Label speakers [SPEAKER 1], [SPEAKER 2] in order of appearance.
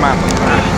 [SPEAKER 1] mata.